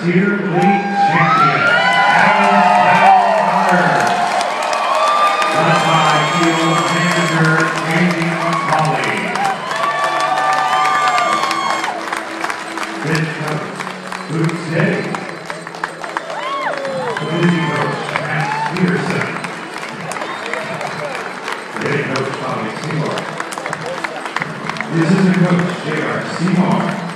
Frontier League champion, Evans Bell Led by field manager Andy McCauley. Head coach Luke Day. Position coach Matt Peterson. Head coach Bobby Seymour. Assistant coach J.R. Seymour.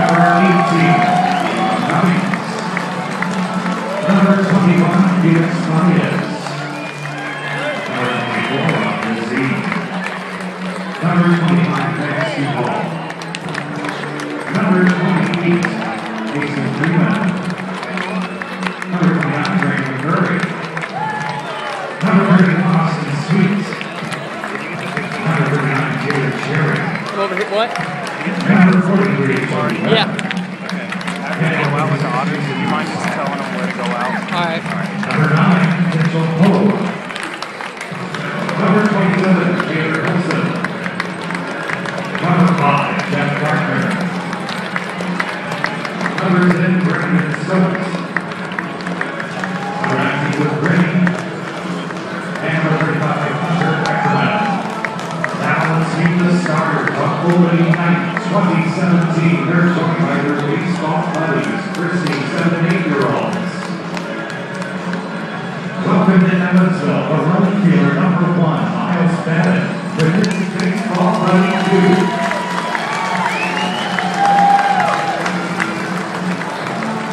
Number 18, Cummings. Number 21, Felix Farias. Number 25, basketball. Number 28, Jason Freeman. Number 29, Brandon Murray. Number 30, Austin Sweet. Number 39, Taylor Cherry. Over here, what? Number 43, Jordan. Yeah. They go out with the otters, would you mind just telling them where to go out? All right. Number 9, Mitchell Poe. Number 27, Taylor Wilson. Let's the starters of Fulton Night 2017. They're joined by their baseball buddies, and eight-year-olds. Welcome to Evansville, the run fielder number one, Miles Bennett, with his baseball buddy two.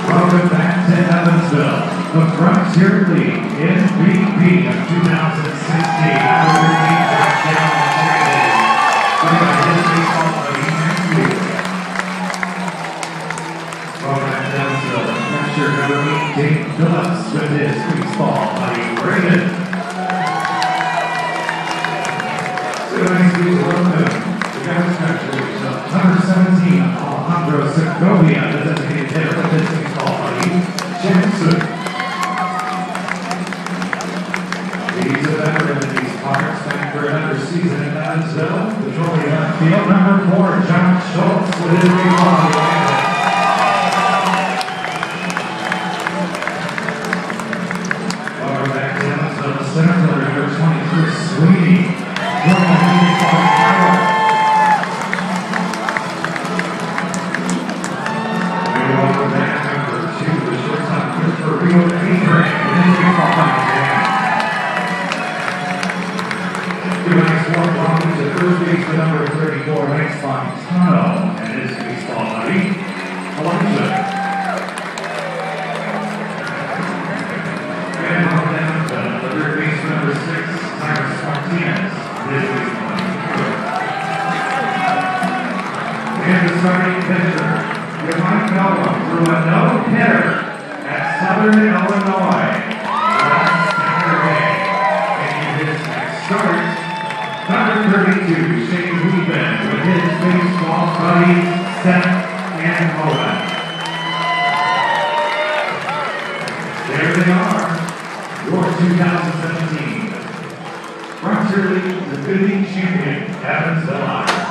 Welcome back to Evansville, the Frontier League MVP of 2016. The number eight, Dane Phillips, with his baseball buddy Brandon. So nice to. Welcome. The guys congratulations. Number 17, Alejandro Segovia, the designated hitter with his baseball buddy, Jensen. He's a veteran in these parts, back for another season in Evansville. Patrolling left field, number four, John Schultz, with his buddy. Starting pitcher, Mike Mello, threw a no-hitter Southern Illinois last Saturday. And his next start, number thirty-two, Shane Weedman, with his baseball buddy, Seth and Anhola. There they are, your 2017 Frontier League defending champion, Evansville Otters.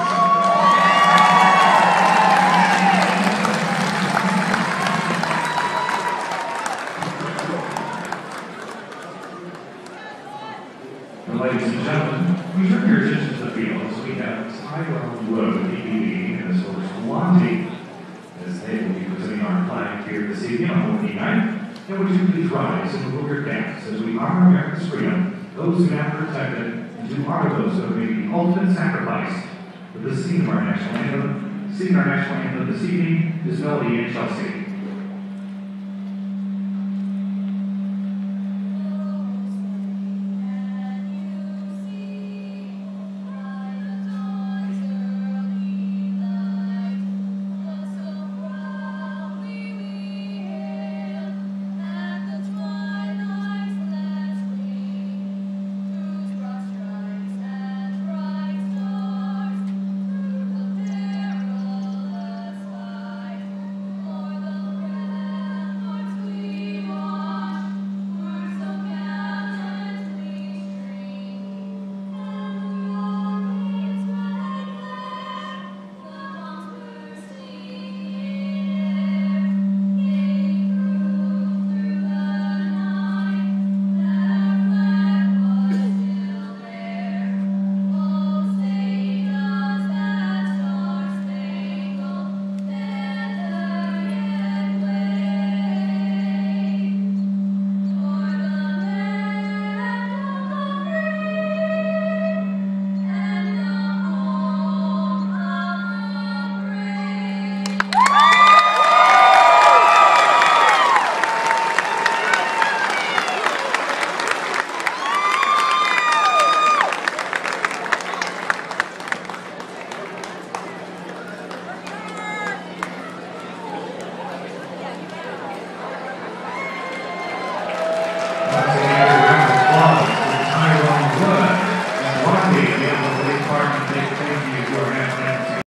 This evening on opening night. And would you please rise and move your dance as we honor America's freedom, those who have protected, and to honor those who have made the ultimate sacrifice for the singing of our national anthem. Singing our national anthem this evening is Melody and Chelsea.